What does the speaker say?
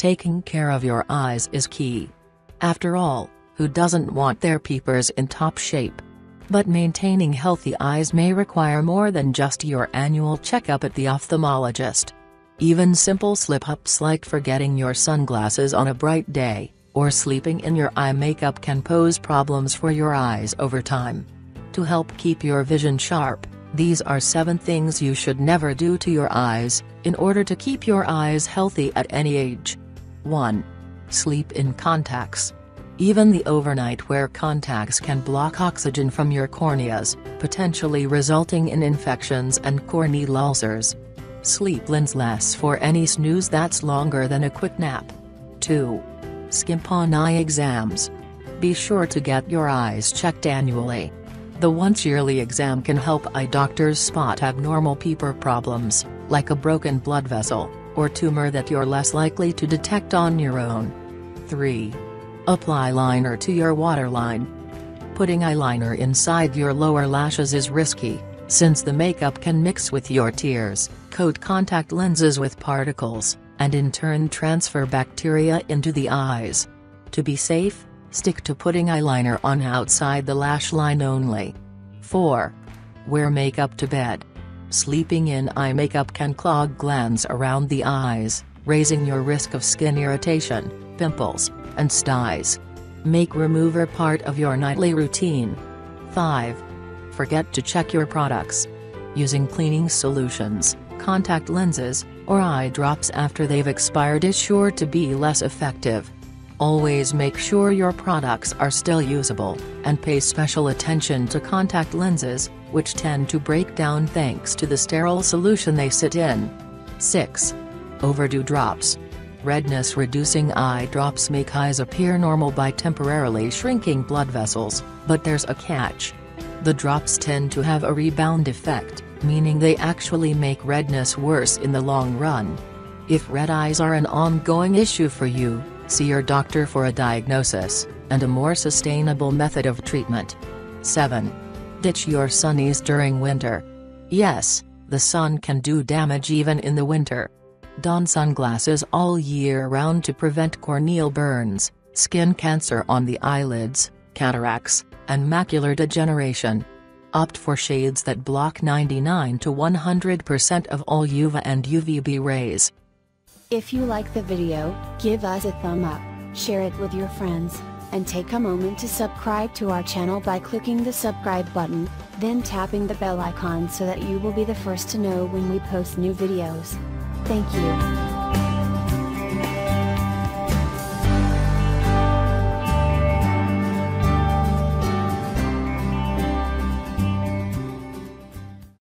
Taking care of your eyes is key. After all, who doesn't want their peepers in top shape? But maintaining healthy eyes may require more than just your annual checkup at the ophthalmologist. Even simple slip-ups like forgetting your sunglasses on a bright day, or sleeping in your eye makeup can pose problems for your eyes over time. To help keep your vision sharp, these are 7 things you should never do to your eyes, in order to keep your eyes healthy at any age. 1. Sleep in contacts. Even the overnight wear contacts can block oxygen from your corneas, potentially resulting in infections and corneal ulcers. Sleep less for any snooze that's longer than a quick nap. 2. Skimp on eye exams. Be sure to get your eyes checked annually. The once yearly exam can help eye doctors spot abnormal peeper problems, like a broken blood vessel, or tumor that you're less likely to detect on your own. 3. Apply liner to your waterline. Putting eyeliner inside your lower lashes is risky, since the makeup can mix with your tears, coat contact lenses with particles, and in turn transfer bacteria into the eyes. To be safe, stick to putting eyeliner on outside the lash line only. 4. Wear makeup to bed. Sleeping in eye makeup can clog glands around the eyes, raising your risk of skin irritation, pimples, and styes. Make remover part of your nightly routine. 5. Forget to check your products. Using cleaning solutions, contact lenses, or eye drops after they've expired is sure to be less effective. Always make sure your products are still usable, and pay special attention to contact lenses, which tend to break down thanks to the sterile solution they sit in. 6. Overdo drops. Redness reducing eye drops make eyes appear normal by temporarily shrinking blood vessels, but there's a catch. The drops tend to have a rebound effect, meaning they actually make redness worse in the long run. If red eyes are an ongoing issue for you, see your doctor for a diagnosis, and a more sustainable method of treatment. 7. Ditch your sunnies during winter. Yes, the sun can do damage even in the winter. Don sunglasses all year round to prevent corneal burns, skin cancer on the eyelids, cataracts, and macular degeneration. Opt for shades that block 99 to 100% of all UVA and UVB rays. If you like the video, give us a thumb up, share it with your friends, and take a moment to subscribe to our channel by clicking the subscribe button, then tapping the bell icon so that you will be the first to know when we post new videos. Thank you.